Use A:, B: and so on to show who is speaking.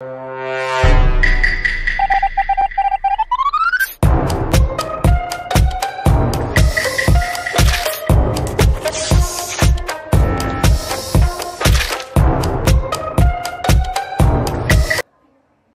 A: you.